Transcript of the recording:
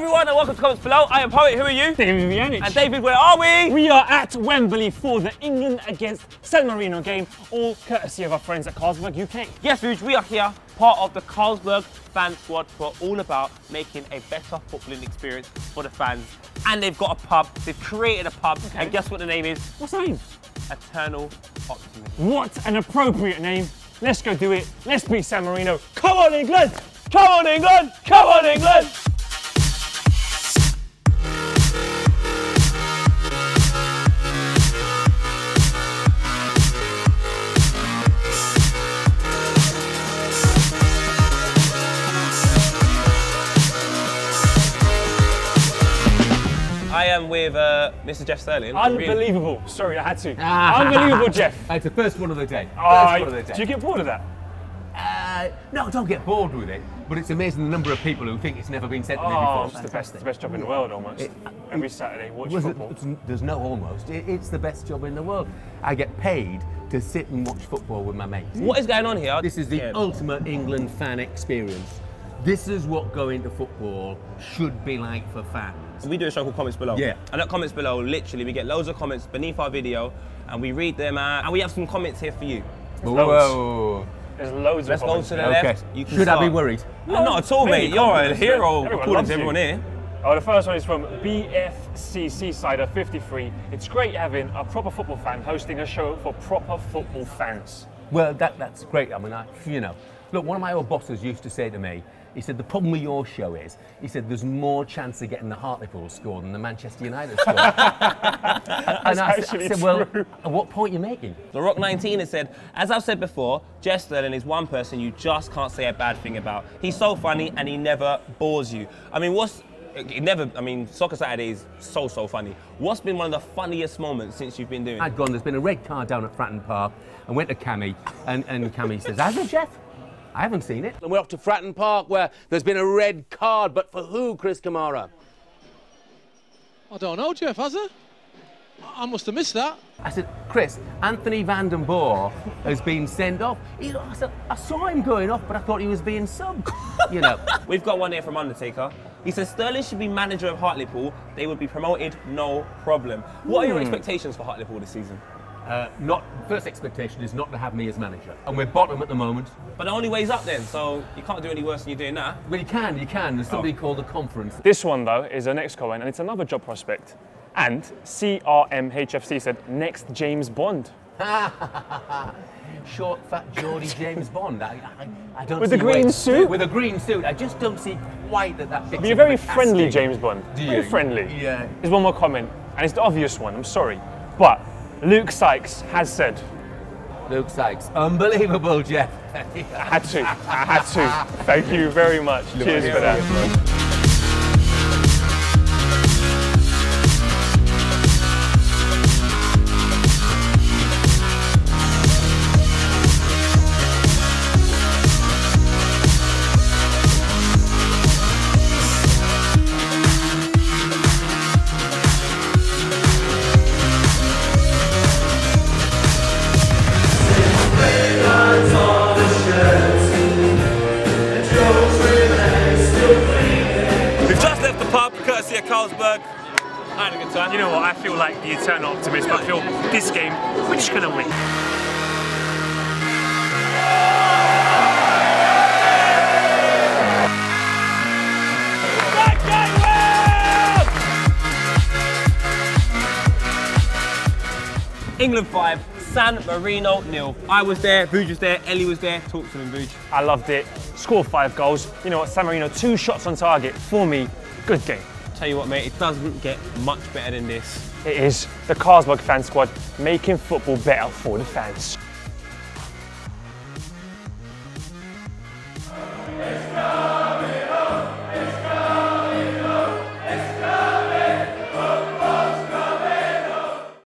everyone and welcome to Comments Below. I am Poet, who are you? David Vujanic. And David, where are we? We are at Wembley for the England against San Marino game, all courtesy of our friends at Carlsberg UK. Yes, Vuj, we are here, part of the Carlsberg fan squad who are all about making a better footballing experience for the fans. And they've got a pub, they've created a pub, Okay. and guess what the name is? What's the name? Eternal Optimism. What an appropriate name. Let's go do it. Let's beat San Marino. Come on, England! Come on, England! Come on, England! I am with uh, Mr. Jeff Stelling. Unbelievable. Sorry, I had to. Unbelievable, Jeff. It's the first one of the day. First Oh, one of the do you get bored of that? Uh, no, don't get bored with it. But it's amazing the number of people who think it's never been said to me Oh, before. it's the best, the best job in the world almost. It- Every Saturday, watch Was it- football. it's- there's no almost. It- it's the best job in the world. I get paid to sit and watch football with my mates. What is going on here? This is the Yeah. ultimate England fan experience. This is what going to football should be like for fans. We do a show called Comments Below. Yeah. And at Comments Below, literally, we get loads of comments beneath our video and we read them out. And we have some comments here for you. Whoa. There's loads Let's of go comments. to the Okay. left. You can Should I be worried? No, not at all, mate. You're a hero Everyone according to everyone here. Oh, the first one is from BFC Seasider 53. It's great having a proper football fan hosting a show for proper football fans. Well, that, that's great. I mean, I, you know, look, one of my old bosses used to say to me, he said, the problem with your show is, he said, there's more chance of getting the Hartlepool score than the Manchester United score. and I, said- I actually said, well, true. at what point are you making? The Rock 19 has said, as I've said before, Jeff Stelling is one person you just can't say a bad thing about. He's so funny and he never bores you. I mean, what's it never? I mean, Soccer Saturday is so so funny. What's been one of the funniest moments since you've been doing? it? I'd gone, there's been a red car down at Fratton Park, and went to Kammy, and, and Kammy says, has it, Jeff? I haven't seen it. And we're off to Fratton Park where there's been a red card, but for who, Chris Kamara? I don't know, Jeff, has it? I must have missed that. I said, Chris, Anthony Vanden Borre has been sent off. He, I, said, I saw him going off, but I thought he was being subbed. You know, We've got one here from Undertaker. He says Stelling should be manager of Hartlepool. They would be promoted, no problem. What are your hmm. expectations for Hartlepool this season? Uh, not first expectation is not to have me as manager, and we're bottom at the moment. But the only way's up then, so you can't do any worse than you're doing now. Well, you can, you can. There's something called a conference. This one, though, is a next comment, and it's another job prospect. And CRMHFC said, next James Bond. Short, fat Geordie James Bond. I, I, I don't With a green where- suit? With a green suit. I just don't see quite that that picture. Be a very friendly casting. James Bond. Do Very friendly. Yeah. There's one more comment, and it's the obvious one, I'm sorry. But Luke Sykes has said, Luke Sykes. Unbelievable, Jeff. I had to, I had to. Thank you very much. Cheers for that. Carlsberg. I had a good time. You know what? I feel like the eternal optimist, but I feel this game, we're just gonna win. England 5, San Marino nil. I was there, Vuj was there, Ellie was there. Talk to them, Vuj. I loved it. Scored five goals. You know what? San Marino, two shots on target. For me, good game tell you what, mate, it doesn't get much better than this. It is the Carlsberg Fan Squad making football better for the fans.